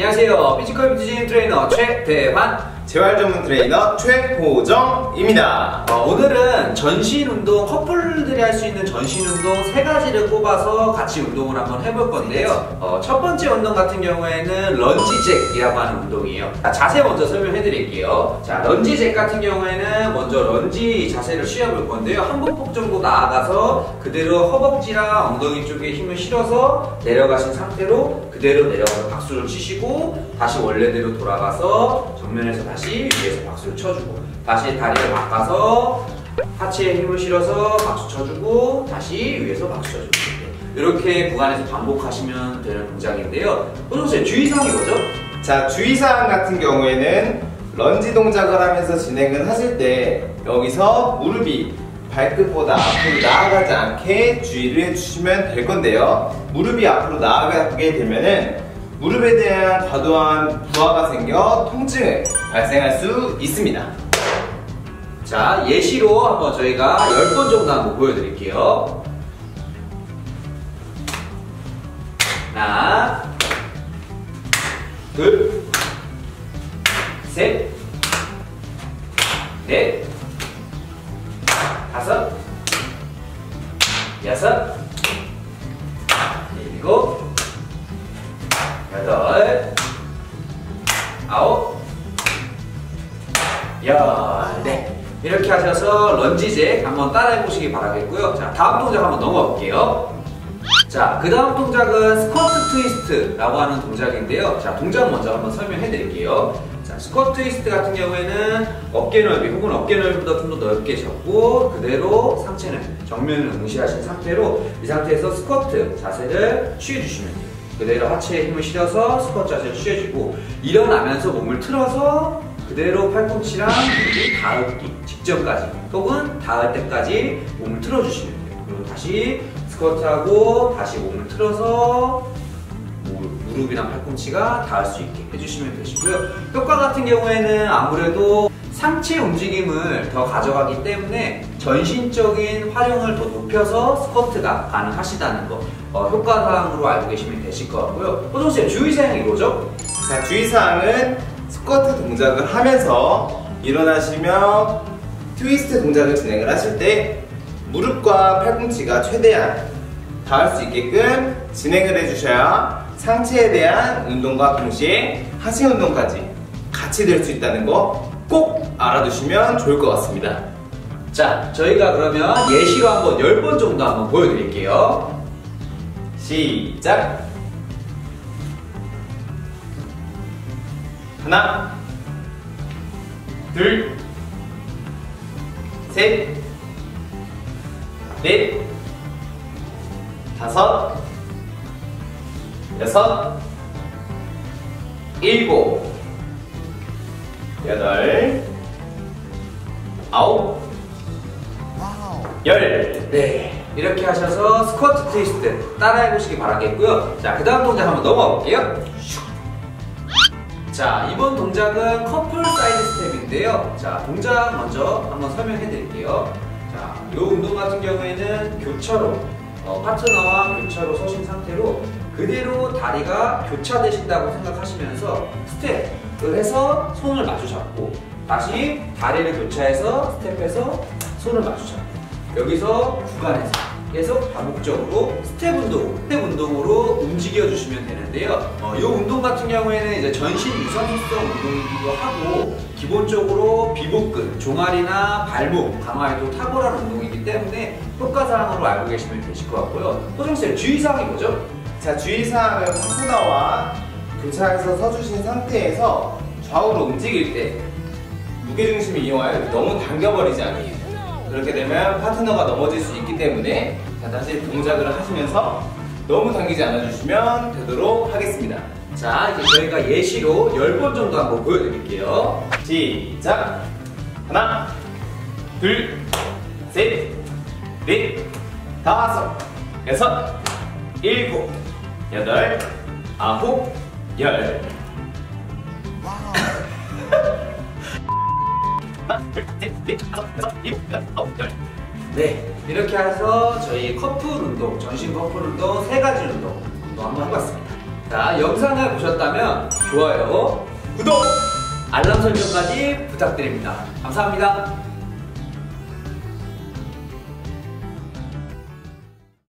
안녕하세요. 피지컬 뷰티진 트레이너 최대환. 재활 전문 트레이너 최호정입니다. 어, 오늘은 전신 운동, 커플들이 할 수 있는 전신 운동 세 가지를 꼽아서 같이 운동을 한번 해볼 건데요. 어, 첫 번째 운동 같은 경우에는 lunge jack이라고 하는 운동이에요. 자, 자세 먼저 설명해 드릴게요. 자, lunge jack 같은 경우에는 먼저 런지 자세를 취해볼 건데요. 한 보폭 정도 나아가서 그대로 허벅지랑 엉덩이 쪽에 힘을 실어서 내려가신 상태로 그대로 내려가서 박수를 치시고 다시 원래대로 돌아가서 정면에서 다시 위에서 박수를 쳐주고 다시 다리를 바꿔서 하체에 힘을 실어서 박수 쳐주고 다시 위에서 박수 쳐주고 이렇게 구간에서 반복하시면 되는 동작인데요. 호정쌤 주의사항이 뭐죠? 자, 주의사항 같은 경우에는 런지 동작을 하면서 진행을 하실 때 여기서 무릎이 발끝보다 앞으로 나아가지 않게 주의를 해주시면 될 건데요. 무릎이 앞으로 나아가게 되면은 무릎에 대한 과도한 부하가 생겨 통증을 발생할 수 있습니다. 자, 예시로 한번 저희가 10번 정도 한번 보여드릴게요. 하나, 둘, 셋, 넷, 다섯, 여섯, 열. 네. 이렇게 하셔서 lunge jack 한번 따라해 보시기 바라겠고요. 자, 다음 동작 한번 넘어가 볼게요. 자, 그 다음 동작은 스쿼트 트위스트라고 하는 동작인데요. 자, 동작 먼저 한번 설명해 드릴게요. 자, 스쿼트 트위스트 같은 경우에는 어깨 넓이 혹은 어깨 넓이보다 좀 더 넓게 접고 그대로 상체는 정면을 응시하신 상태로 이 상태에서 스쿼트 자세를 취해주시면 돼요. 그대로 하체에 힘을 실어서 스쿼트 자세를 취해주고 일어나면서 몸을 틀어서 그대로 팔꿈치랑 무릎이 닿기 직전까지 혹은 닿을 때까지 몸을 틀어주시면 돼요. 그리고 다시 스쿼트하고 다시 몸을 틀어서 무- 무릎이랑 팔꿈치가 닿을 수 있게 해주시면 되시고요. 효과 같은 경우에는 아무래도 상체 움직임을 더 가져가기 때문에 전신적인 활용을 더 높여서 스쿼트가 가능하시다는 거 어, 효과사항으로 알고 계시면 되실 것 같고요. 호정쌤 주의사항이 뭐죠? 자, 주의사항은 스쿼트 동작을 하면서 일어나시며 트위스트 동작을 진행을 하실 때 무릎과 팔꿈치가 최대한 닿을 수 있게끔 진행을 해주셔야 상체에 대한 운동과 동시에 하체 운동까지 같이 될 수 있다는 거 꼭 알아두시면 좋을 것 같습니다. 자, 저희가 그러면 예시로 한번 10번 정도 한번 보여드릴게요. 시작! 하나, 둘, 셋, 넷, 다섯, 여섯, 일곱, 여덟, 아홉, 열. 네. 이렇게 하셔서 스쿼트 트위스트 따라해 보시기 바라겠고요. 자, 그 다음 동작 한번 넘어가 볼게요. 자, 이번 동작은 커플 사이드 스텝인데요. 자, 동작 먼저 한번 설명해 드릴게요. 자, 이 운동 같은 경우에는 교차로, 어, 파트너와 교차로 서신 상태로 그대로 다리가 교차되신다고 생각하시면서 스텝을 해서 손을 마주 잡고 다시 다리를 교차해서 스텝해서 손을 마주 잡고 여기서 구간에서 계속 반복적으로 스텝 운동, 스텝 운동으로 움직여 주시면 되는데요. 어, 이 운동 같은 경우에는 이제 전신 유산소성 운동이기도 하고 기본적으로 비복근, 종아리나 발목 강화에도 탁월한 운동이기 때문에 효과사항으로 알고 계시면 되실 것 같고요. 호정 쌤 주의사항이 뭐죠? 자, 주의사항은 파트너와 교차해서 서주신 상태에서 좌우로 움직일 때 무게중심을 이용하여 너무 당겨버리지 않게 그렇게 되면 파트너가 넘어질 수 있기 때문에 자, 다시 동작을 하시면서 너무 당기지 않아주시면 되도록 하겠습니다. 자, 이제 저희가 예시로 10번 정도 한번 보여드릴게요. 시작! 하나, 둘, 셋, 넷, 다섯, 여섯, 일곱, 여덟, 아홉, 열. 네, 이렇게 해서 저희 커플 운동, 전신 커플 운동 세 가지 운동 운동 한번 해봤습니다. 자, 영상을 보셨다면 좋아요, 구독! 알람 설정까지 부탁드립니다. 감사합니다.